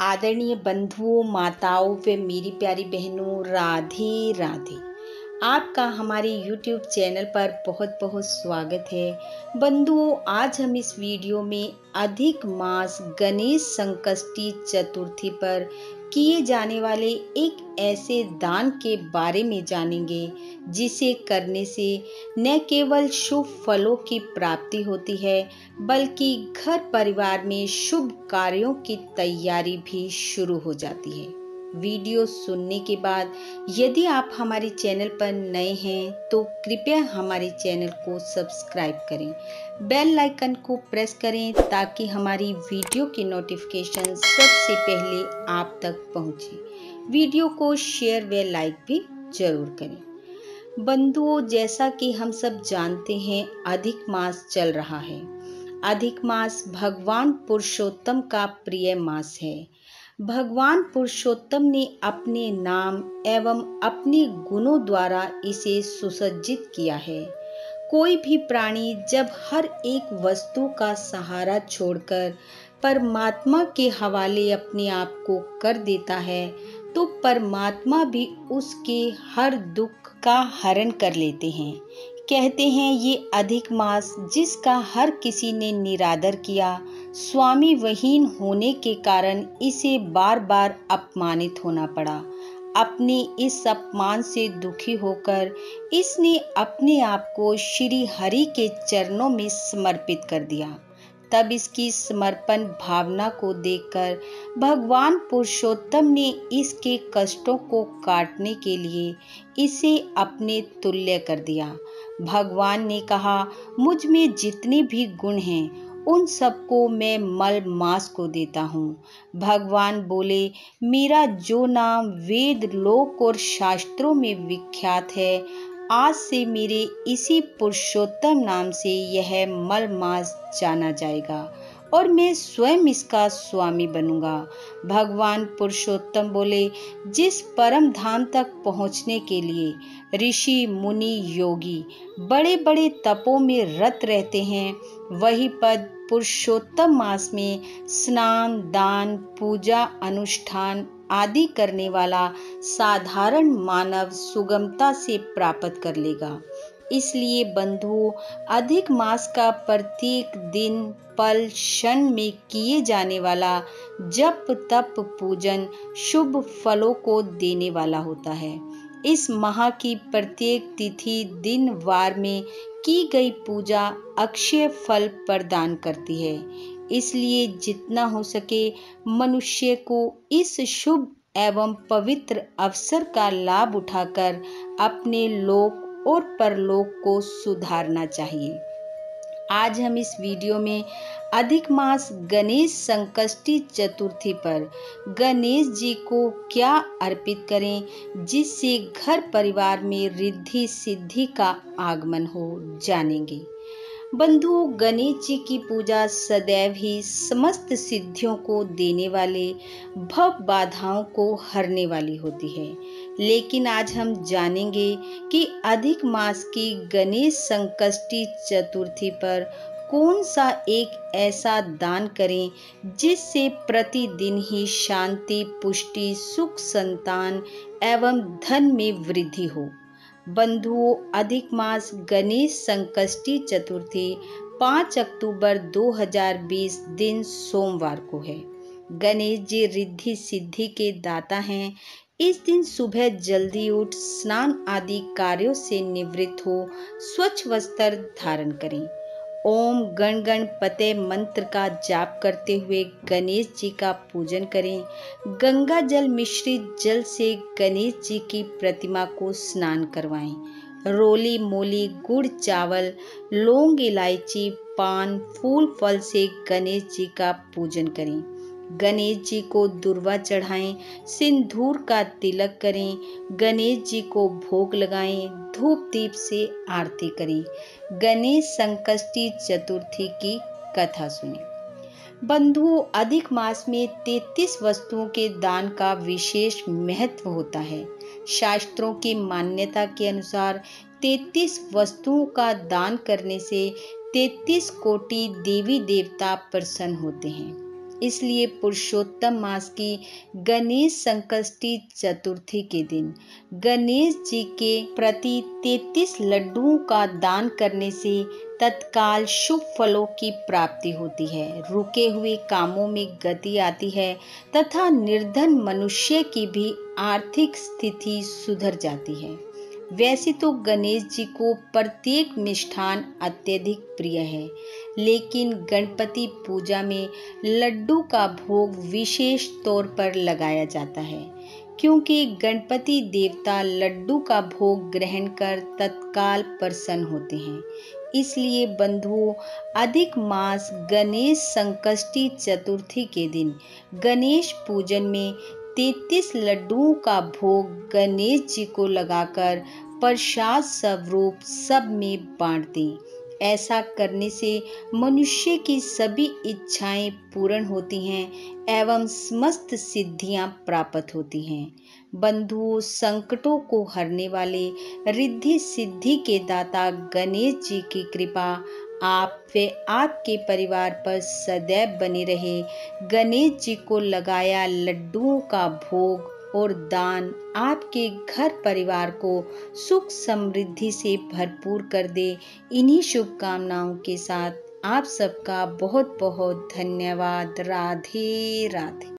आदरणीय बंधुओं, माताओं व मेरी प्यारी बहनों, राधे राधे। आपका हमारे YouTube चैनल पर बहुत बहुत स्वागत है। बंधुओं, आज हम इस वीडियो में अधिक मास गणेश संकष्टी चतुर्थी पर किए जाने वाले एक ऐसे दान के बारे में जानेंगे, जिसे करने से न केवल शुभ फलों की प्राप्ति होती है, बल्कि घर परिवार में शुभ कार्यों की तैयारी भी शुरू हो जाती है। वीडियो सुनने के बाद यदि आप हमारे चैनल पर नए हैं तो कृपया हमारे चैनल को सब्सक्राइब करें। बेल आइकन को प्रेस करें ताकि हमारी वीडियो की नोटिफिकेशन सबसे पहले आप तक पहुँचे। वीडियो को शेयर व लाइक भी ज़रूर करें। बंधुओं, जैसा कि हम सब जानते हैं, अधिक मास चल रहा है। अधिक मास भगवान पुरुषोत्तम का प्रिय मास है। भगवान पुरुषोत्तम ने अपने नाम एवं अपने गुणों द्वारा इसे सुसज्जित किया है। कोई भी प्राणी जब हर एक वस्तु का सहारा छोड़कर परमात्मा के हवाले अपने आप को कर देता है तो परमात्मा भी उसके हर दुख का हरण कर लेते हैं। कहते हैं, ये अधिक मास जिसका हर किसी ने निरादर किया स्वामी वहीन होने के कारण इसे बार बार अपमानित होना पड़ा। अपने इस अपमान से दुखी होकर इसने अपने आप को श्री हरि के चरणों में समर्पित कर दिया। तब इसकी समर्पण भावना को देखकर भगवान पुरुषोत्तम ने इसके कष्टों को काटने के लिए इसे अपने तुल्य कर दिया। भगवान ने कहा, मुझमें जितने भी गुण हैं, उन सबको मैं मल मास को देता हूँ। भगवान बोले, मेरा जो नाम वेद, लोक और शास्त्रों में विख्यात है आज से मेरे इसी पुरुषोत्तम नाम से यह मल मास जाना जाएगा और मैं स्वयं इसका स्वामी बनूँगा। भगवान पुरुषोत्तम बोले, जिस परम धाम तक पहुँचने के लिए ऋषि, मुनि, योगी बड़े बड़े तपों में रत रहते हैं वही पद पुरुषोत्तम मास में स्नान, दान, पूजा, अनुष्ठान आदि करने वाला साधारण मानव सुगमता से प्राप्त कर लेगा। इसलिए बंधु, अधिक मास का प्रत्येक दिन पल क्षण में किए जाने वाला जप, तप, पूजन शुभ फलों को देने वाला होता है। इस माह की प्रत्येक तिथि दिन वार में की गई पूजा अक्षय फल प्रदान करती है। इसलिए जितना हो सके मनुष्य को इस शुभ एवं पवित्र अवसर का लाभ उठाकर अपने लोक और परलोक को सुधारना चाहिए। आज हम इस वीडियो में अधिक मास गणेश संकष्टी चतुर्थी पर गणेश जी को क्या अर्पित करें, जिससे घर परिवार में रिद्धि सिद्धि का आगमन हो, जानेंगे। बंधुओं गणेश जी की पूजा सदैव ही समस्त सिद्धियों को देने वाले भव बाधाओं को हरने वाली होती है। लेकिन आज हम जानेंगे कि अधिक मास की गणेश संकष्टी चतुर्थी पर कौन सा एक ऐसा दान करें जिससे प्रतिदिन ही शांति, पुष्टि, सुख, संतान एवं धन में वृद्धि हो। बंधुओं अधिक मास गणेश संकष्टी चतुर्थी पाँच अक्टूबर 2020 दिन सोमवार को है। गणेश जी रिद्धि सिद्धि के दाता हैं। इस दिन सुबह जल्दी उठ स्नान आदि कार्यों से निवृत्त हो स्वच्छ वस्त्र धारण करें। ओम गण गणपते मंत्र का जाप करते हुए गणेश जी का पूजन करें। गंगा जल मिश्रित जल से गणेश जी की प्रतिमा को स्नान करवाएँ। रोली मोली गुड़ चावल, लौंग इलायची, पान, फूल फल से गणेश जी का पूजन करें। गणेश जी को दुर्वा चढ़ाएँ, सिंदूर का तिलक करें, गणेश जी को भोग लगाएँ धूप दीप से आरती करें। गणेश संकष्टी चतुर्थी की कथा सुने। बंधुओं, अधिक मास में तैतीस वस्तुओं के दान का विशेष महत्व होता है। शास्त्रों की मान्यता के अनुसार तैतीस वस्तुओं का दान करने से तैतीस कोटि देवी देवता प्रसन्न होते हैं। इसलिए पुरुषोत्तम मास की गणेश संकष्टी चतुर्थी के दिन गणेश जी के प्रति तैतीस लड्डुओं का दान करने से तत्काल शुभ फलों की प्राप्ति होती है। रुके हुए कामों में गति आती है तथा निर्धन मनुष्य की भी आर्थिक स्थिति सुधर जाती है। वैसे तो गणेश जी को प्रत्येक मिष्ठान अत्यधिक प्रिय है, लेकिन गणपति पूजा में लड्डू का भोग विशेष तौर पर लगाया जाता है, क्योंकि गणपति देवता लड्डू का भोग ग्रहण कर तत्काल प्रसन्न होते हैं। इसलिए बंधुओं, अधिक मास गणेश संकष्टी चतुर्थी के दिन गणेश पूजन में तैतीस लड्डुओं का भोग गणेश जी को लगाकर प्रसाद स्वरूप सब में बांट दें। ऐसा करने से मनुष्य की सभी इच्छाएँ पूर्ण होती हैं एवं समस्त सिद्धियाँ प्राप्त होती हैं। बंधुओं संकटों को हरने वाले रिद्धि सिद्धि के दाता गणेश जी की कृपा आप व आपके परिवार पर सदैव बने रहे। गणेश जी को लगाया लड्डुओं का भोग और दान आपके घर परिवार को सुख समृद्धि से भरपूर कर दे। इन्हीं शुभकामनाओं के साथ आप सबका बहुत बहुत धन्यवाद। राधे राधे